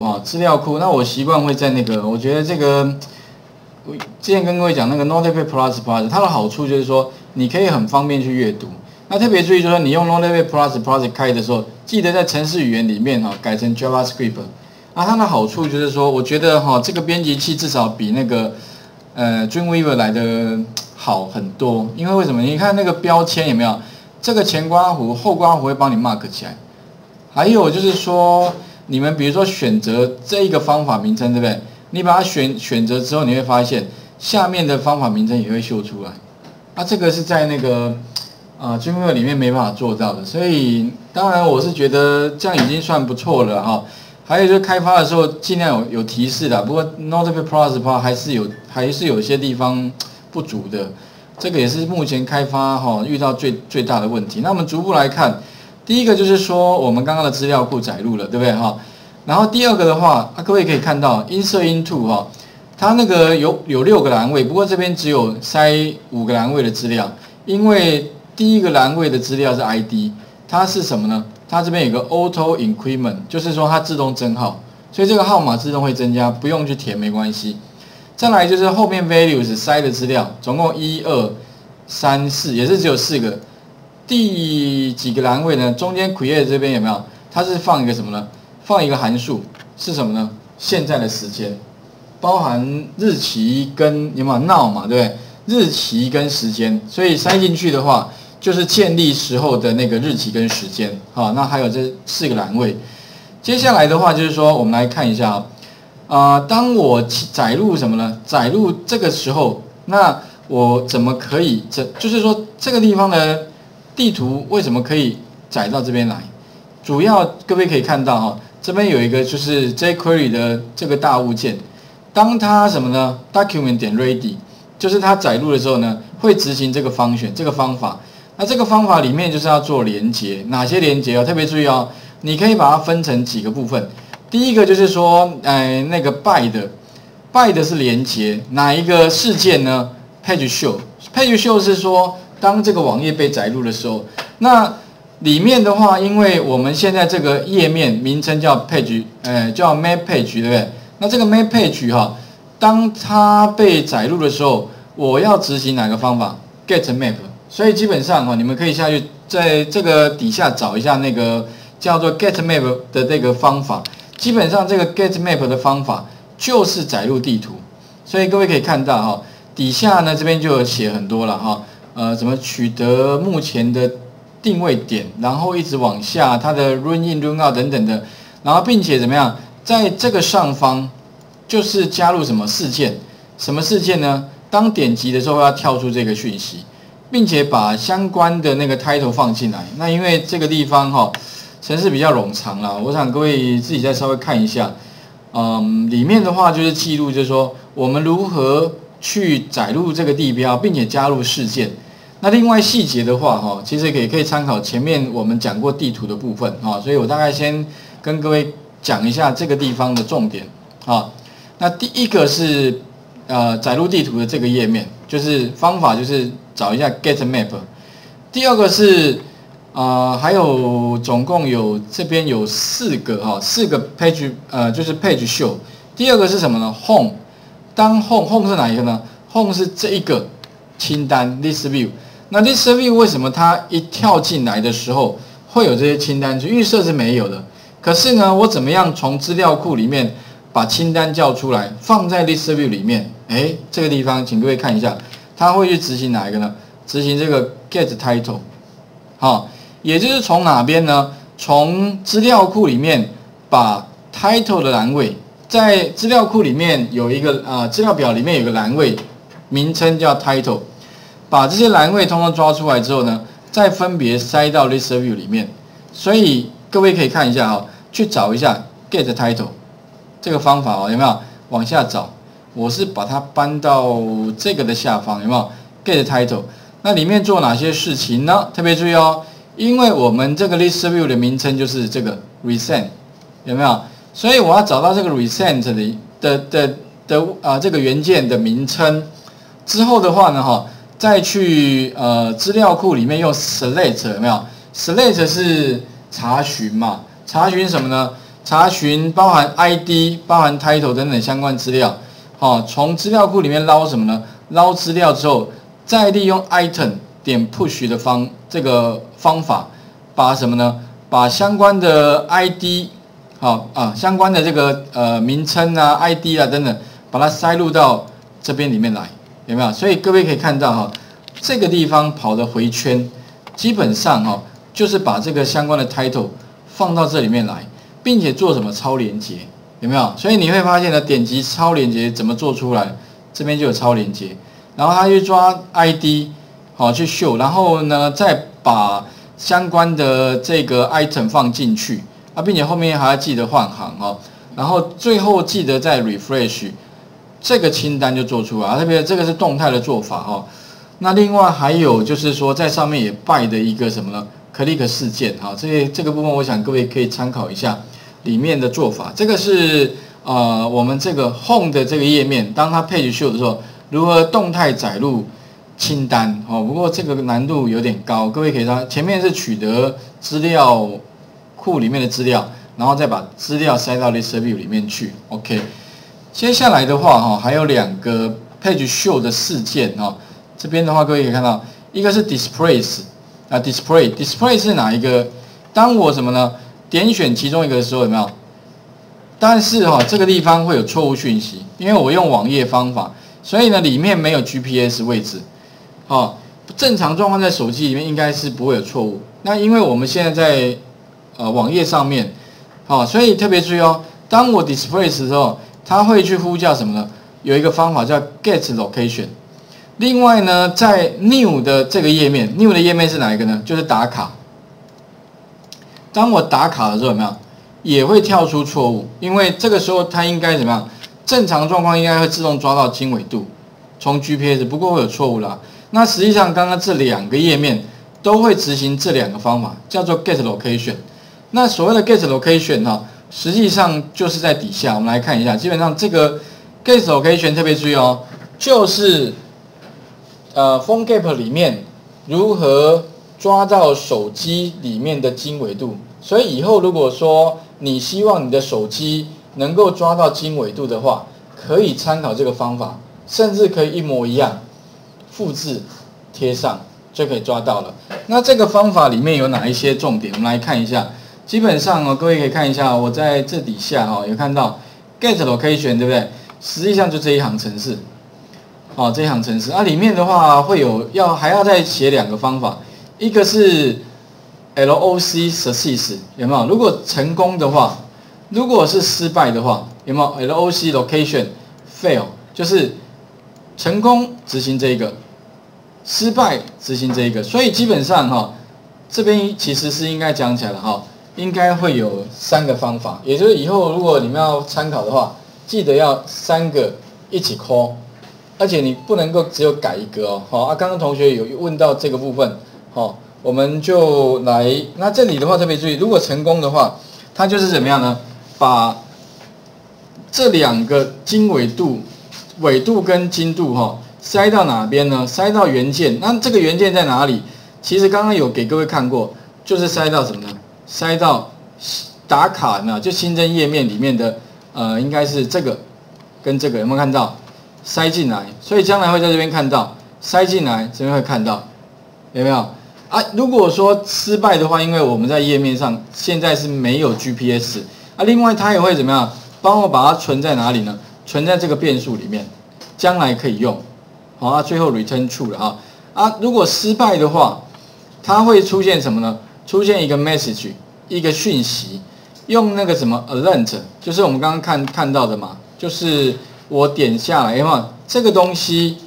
啊，资料库。那我习惯会在那个，我觉得这个，我之前跟各位讲那个 Notepad Plus Plus，它的好处就是说，你可以很方便去阅读。那特别注意就是说，你用 Notepad Plus Plus 开的时候，记得在程式语言里面哈改成 JavaScript。那，它的好处就是说，我觉得哈这个编辑器至少比那个呃 Dreamweaver 来的好很多。因为为什么？你看那个标签有没有？这个前刮弧、后刮弧会帮你 mark 起来。还有就是说，你们比如说选择这一个方法名称，对不对？你把它选选择之后，你会发现下面的方法名称也会秀出来。啊，这个是在那个啊 Dreamweaver 里面没办法做到的。所以当然我是觉得这样已经算不错了哈。还有就是开发的时候尽量有有提示的，不过 Notepad Plus 话还是有还是有些地方不足的。这个也是目前开发哈遇到最最大的问题。那我们逐步来看，第一个就是说我们刚刚的资料库载入了，对不对哈？然后第二个的话，啊各位可以看到 Insert into 哈，它那个有有六个栏位，不过这边只有塞五个栏位的资料，因为第一个栏位的资料是 ID，它是什么呢？它这边有个 Auto Increment，就是说它自动增号，所以这个号码自动会增加，不用去填没关系。再来就是后面 values 塞的资料，总共一二三四，也是只有四个。第几个栏位呢？中间 K E 这边有没有？它是放一个什么呢？放一个函数是什么呢？现在的时间，包含日期跟有没有 now 嘛，对不对？日期跟时间，所以塞进去的话，就是建立时候的那个日期跟时间。好，那还有这四个栏位。接下来的话就是说，我们来看一下啊。啊，当我载入什么呢？载入这个时候，那我怎么可以？这就是说，这个地方的地图为什么可以载到这边来？主要各位可以看到哈，这边有一个就是 jQuery 的这个大物件，当它什么呢？document 点 ready，就是它载入的时候呢，会执行这个方选这个方法。那这个方法里面就是要做连接，哪些连接哦？特别注意哦，你可以把它分成几个部分。第一个就是说，哎，那个 by 的 by 的是连接哪一个事件呢？Page show，Page show 是说，当这个网页被载入的时候，那里面的话，因为我们现在这个页面名称叫 Page，哎，叫 Map Page，对不对？那这个 Map Page 哈，当它被载入的时候，我要执行哪个方法？Get Map，所以基本上哈，你们可以下去在这个底下找一下那个叫做 Get Map 的这个方法。基本上这个 get map 的方法就是载入地图，所以各位可以看到哈，底下呢这边就写很多了哈，呃，怎么取得目前的定位点，然后一直往下它的 run in run out 等等的，然后并且怎么样，在这个上方就是加入什么事件，什么事件呢？当点击的时候要跳出这个讯息，并且把相关的那个 title 放进来。那因为这个地方哈。程式比较冗长啦，我想各位自己再稍微看一下，嗯，里面的话就是记录，就是说我们如何去载入这个地标，并且加入事件。那另外细节的话，哈，其实也可以参考前面我们讲过地图的部分，哈，所以我大概先跟各位讲一下这个地方的重点，啊，那第一个是呃载入地图的这个页面，就是方法就是找一下 get map，第二个是。啊，还有总共有这边有四个哈，四个 page，呃，就是 page show。第二个是什么呢？home。当 home home 是哪一个呢？home 是这一个清单 list view。那 list view 为什么它一跳进来的时候会有这些清单？就预设是没有的。可是呢，我怎么样从资料库里面把清单叫出来，放在 list view 里面？哎，这个地方请各位看一下，它会去执行哪一个呢？执行这个 get title。好。也就是从哪边呢？从资料库里面把 title 的栏位，在资料库里面有一个啊，资料表里面有个栏位，名称叫 title，把这些栏位通通抓出来之后呢，再分别塞到 list view 里面。所以各位可以看一下哈，去找一下 get title 这个方法哦，有没有？往下找，我是把它搬到这个的下方，有没有？get title 那里面做哪些事情呢？特别注意哦。因为我们这个 list view 的名称就是这个 recent，有没有？所以我要找到这个 recent 的的的的啊这个元件的名称之后的话呢，哈，再去呃资料库里面用 select 有没有？select 是查询嘛？查询什么呢？查询包含 ID、包含 Title 等等相关资料。好，从资料库里面捞什么呢？捞资料之后，再利用 Item 点 Push 的方这个方法，把什么呢？把相关的 ID，好啊，相关的这个呃名称啊、ID 啊等等，把它塞入到这边里面来，有没有？所以各位可以看到哈，这个地方跑的回圈，基本上哈，就是把这个相关的 Title 放到这里面来，并且做什么超连接。有没有？所以你会发现呢，点击超连接怎么做出来？这边就有超连接，然后他去抓 ID，好去秀，然后呢再把相关的这个 item 放进去啊，并且后面还要记得换行哦，然后最后记得再 refresh 这个清单就做出来，特别这个是动态的做法哦。那另外还有就是说，在上面也拜的一个什么呢？click 事件哈，这这个部分我想各位可以参考一下。里面的做法，这个是呃我们这个 Home 的这个页面，当它 Page Show 的时候，如何动态载入清单哦？不过这个难度有点高，各位可以看前面是取得资料库里面的资料，然后再把资料塞到 List View 里面去。OK，接下来的话哈，还有两个 Page Show 的事件哈，这边的话各位可以看到，一个是 display，啊，Display，Display 是哪一个？当我什么呢？点选其中一个的时候有没有？但是哈，这个地方会有错误讯息，因为我用网页方法，所以呢里面没有 GPS 位置。好，正常状况在手机里面应该是不会有错误。那因为我们现在在呃网页上面，好，所以特别注意哦。当我 display 的时候，它会去呼叫什么呢？有一个方法叫 get location。另外呢，在 new 的这个页面，new 的页面是哪一个呢？就是打卡。当我打卡的时候，怎么样也会跳出错误？因为这个时候它应该怎么样？正常状况应该会自动抓到经纬度，从 GPS，不过会有错误啦。那实际上刚刚这两个页面都会执行这两个方法，叫做 get location。那所谓的 get location 哈，实际上就是在底下，我们来看一下。基本上这个 get location 特别注意哦，就是呃 phone gap 里面如何抓到手机里面的经纬度。所以以后如果说你希望你的手机能够抓到经纬度的话，可以参考这个方法，甚至可以一模一样复制贴上就可以抓到了。那这个方法里面有哪一些重点？我们来看一下。基本上哦，各位可以看一下，我在这底下哈有看到 get location 对不对？实际上就这一行程式，哦这一行程式啊里面的话会有要还要再写两个方法，一个是。L O C success 有没有？如果成功的话，如果是失败的话，有没有？L O C location fail 就是成功执行这一个，失败执行这一个。所以基本上哈，这边其实是应该讲起来了哈，应该会有三个方法，也就是以后如果你们要参考的话，记得要三个一起 call，而且你不能够只有改一个哦。好啊，刚刚同学有问到这个部分，好。我们就来，那这里的话特别注意，如果成功的话，它就是怎么样呢？把这两个经纬度、纬度跟经度哈塞到哪边呢？塞到元件。那这个元件在哪里？其实刚刚有给各位看过，就是塞到什么呢？塞到打卡呢？就新增页面里面的呃，应该是这个跟这个有没有看到？塞进来，所以将来会在这边看到塞进来，这边会看到，有没有？啊，如果说失败的话，因为我们在页面上现在是没有 GPS 啊，另外它也会怎么样？帮我把它存在哪里呢？存在这个变数里面，将来可以用。好啊，最后 return true 了啊啊，如果失败的话，它会出现什么呢？出现一个 message，一个讯息，用那个什么 alert，就是我们刚刚看看到的嘛，就是我点下来，因为这个东西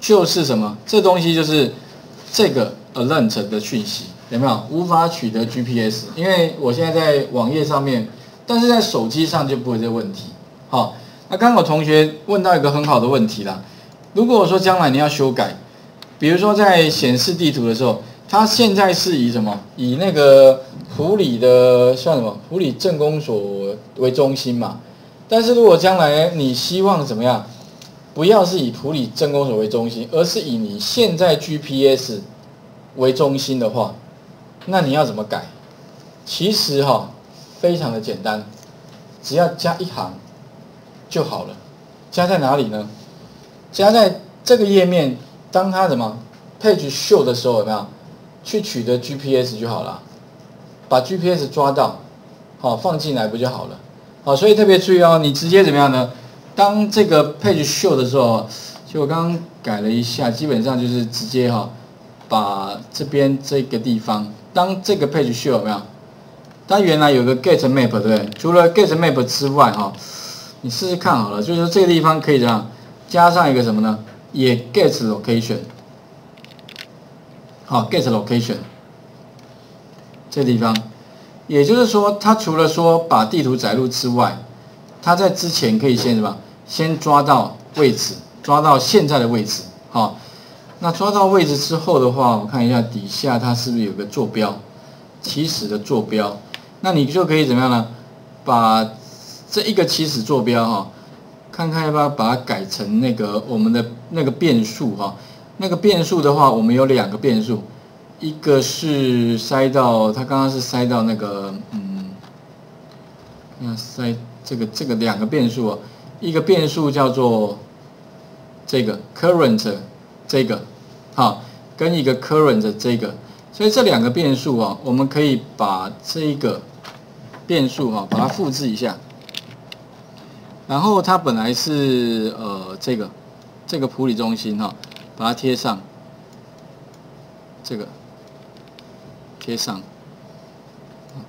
就是什么？这东西就是这个。Alert 的讯息有没有无法取得 GPS？因为我现在在网页上面，但是在手机上就不会这问题。好，那刚好同学问到一个很好的问题啦。如果我说将来你要修改，比如说在显示地图的时候，它现在是以什么？以那个普里的像什么普里镇公所为中心嘛？但是如果将来你希望怎么样？不要是以普里镇公所为中心，而是以你现在 GPS。为中心的话，那你要怎么改？其实哈，非常的简单。只要加一行就好了。加在哪里呢？加在这个页面，当它什么 page show 的时候，有没有去取得 GPS 就好了？把 GPS 抓到，好放进来不就好了？好，所以特别注意哦，你直接怎么样呢？当这个 page show 的时候，就我刚刚改了一下，基本上就是直接哈，把这边这个地方，当这个 page show 有没有？它原来有个 get map 对不对？除了 get map 之外哈，你试试看好了，就是这个地方可以这样加上一个什么呢？也 get location，好 get location，这地方，也就是说，它除了说把地图载入之外，它在之前可以先什么？先抓到位置，抓到现在的位置，好，那抓到位置之后的话，我看一下底下它是不是有个坐标，起始的坐标。那你就可以怎么样呢？把这一个起始坐标哈，看看要不要把它改成那个我们的那个变数哈。那个变数的话，我们有两个变数，一个是塞到它刚刚是塞到那个嗯，那塞这个这个两个变数哦，一个变数叫做这个 current 这个。好，跟一个 current 这个。所以这两个变数啊，我们可以把这一个变数哈，把它复制一下，然后它本来是呃这个这个普里中心哈，把它贴上，这个贴上，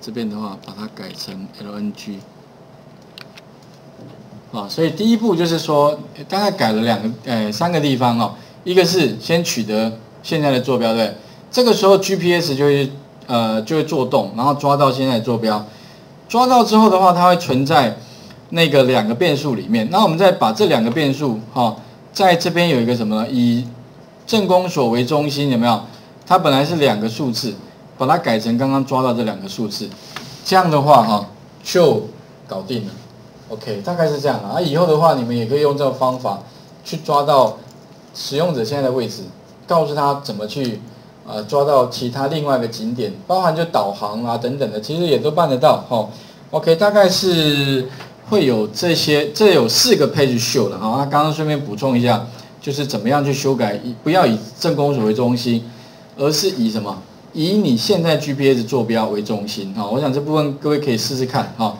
这边的话把它改成 LNG，啊，所以第一步就是说大概改了两个呃三个地方哦，一个是先取得现在的坐标对。这个时候 GPS 就会呃就会做动，然后抓到现在的坐标，抓到之后的话，它会存在那个两个变数里面。那我们再把这两个变数哈，在这边有一个什么呢？以正宫所为中心，有没有？它本来是两个数字，把它改成刚刚抓到这两个数字，这样的话哈就搞定了。OK，大概是这样啊。以后的话，你们也可以用这个方法去抓到使用者现在的位置，告诉他怎么去。呃，抓到其他另外一个景点，包含就导航啊等等的，其实也都办得到哈。OK，大概是会有这些，这有四个 page show 的哈。那刚刚顺便补充一下，就是怎么样去修改，不要以正宫所为中心，而是以什么？以你现在 GPS 坐标为中心哈。我想这部分各位可以试试看哈。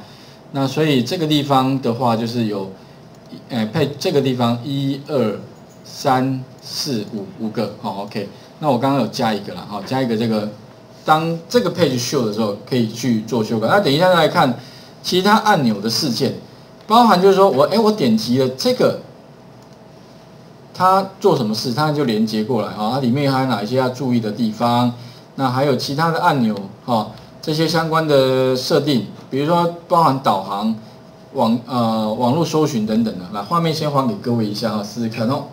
那所以这个地方的话，就是有，呃，配这个地方一二三四五五个好 OK。那我刚刚有加一个了，好，加一个这个，当这个 page show 的时候，可以去做修改。那等一下再来看其他按钮的事件，包含就是说我哎，我点击了这个，它做什么事，它就连接过来啊。它里面还有哪一些要注意的地方？那还有其他的按钮啊，这些相关的设定，比如说包含导航、网呃网络搜寻等等的。来，画面先还给各位一下啊，试试看哦。